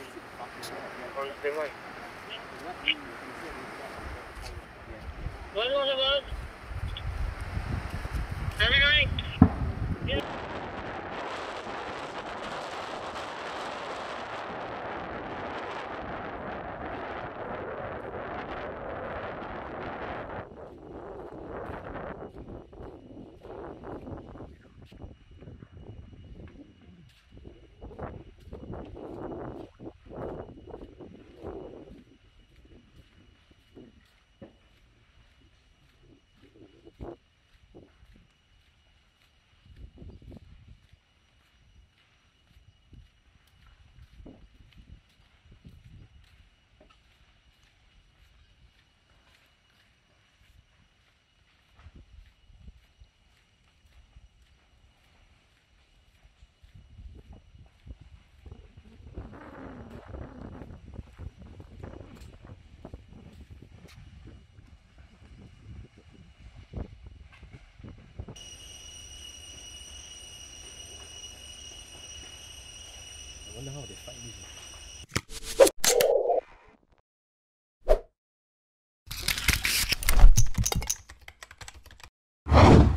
On se demande. What was it was? Everything? Wonder how they fight this.